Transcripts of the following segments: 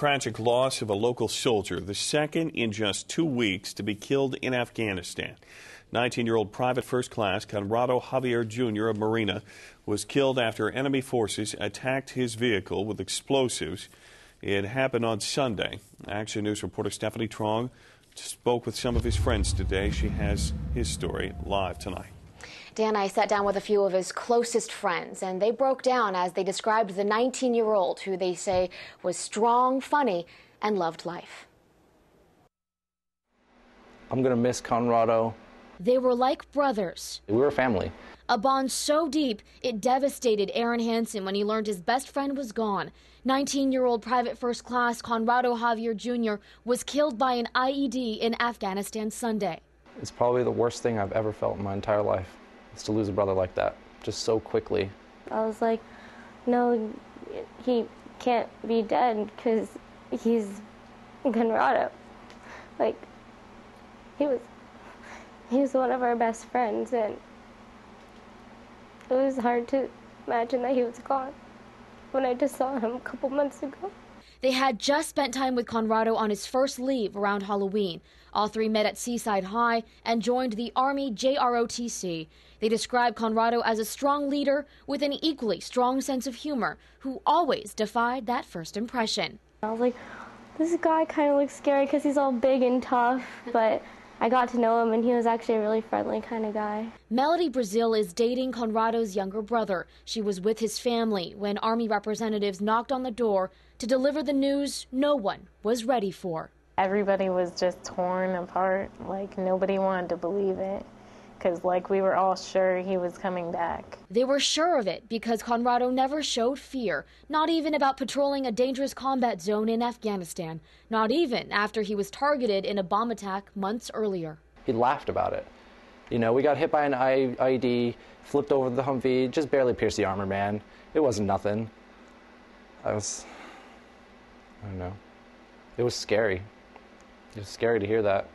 tragic loss of a local soldier, the second in just two weeks to be killed in Afghanistan. 19 year old Private First Class Conrado Javier Jr. of Marina was killed after enemy forces attacked his vehicle with explosives. It happened on Sunday. Action News reporter Stephanie Trong spoke with some of his friends today. She has his story live tonight. Dan, I sat down with a few of his closest friends, and they broke down as they described the 19 year old who they say was strong, funny, and loved life. I'm going to miss Conrado. They were like brothers. We were a family. A bond so deep, it devastated Aaron Hansen when he learned his best friend was gone. 19 year old Private First Class Conrado Javier Jr. was killed by an IED in Afghanistan Sunday. It's probably the worst thing I've ever felt in my entire life is to lose a brother like that, just so quickly. I was like, no, he can't be dead because he's Conrado. Like, he was, he was one of our best friends, and it was hard to imagine that he was gone when I just saw him a couple months ago. They had just spent time with Conrado on his first leave around Halloween. All three met at Seaside High and joined the Army JROTC. They described Conrado as a strong leader with an equally strong sense of humor who always defied that first impression. I was like, this guy kind of looks scary because he's all big and tough, but I got to know him, and he was actually a really friendly kind of guy. Melody Brazil is dating Conrado's younger brother. She was with his family when Army representatives knocked on the door to deliver the news no one was ready for. Everybody was just torn apart, like nobody wanted to believe it because like we were all sure he was coming back. They were sure of it because Conrado never showed fear, not even about patrolling a dangerous combat zone in Afghanistan, not even after he was targeted in a bomb attack months earlier. He laughed about it. You know, we got hit by an IED, flipped over the Humvee, just barely pierced the armor, man. It wasn't nothing. I was, I don't know. It was scary. It was scary to hear that.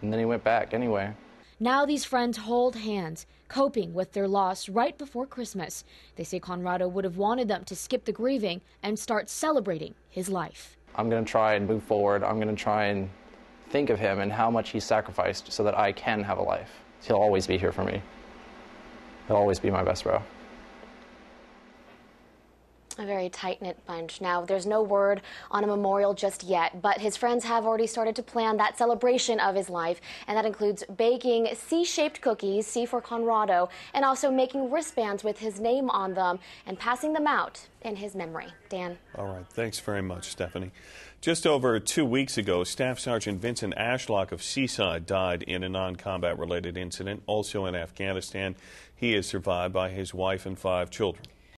And then he went back anyway. Now these friends hold hands, coping with their loss right before Christmas. They say Conrado would have wanted them to skip the grieving and start celebrating his life. I'm going to try and move forward. I'm going to try and think of him and how much he sacrificed so that I can have a life. He'll always be here for me. He'll always be my best bro. A very tight knit bunch. Now, there's no word on a memorial just yet, but his friends have already started to plan that celebration of his life, and that includes baking C shaped cookies, C for Conrado, and also making wristbands with his name on them and passing them out in his memory. Dan. All right. Thanks very much, Stephanie. Just over two weeks ago, Staff Sergeant Vincent Ashlock of Seaside died in a non combat related incident, also in Afghanistan. He is survived by his wife and five children.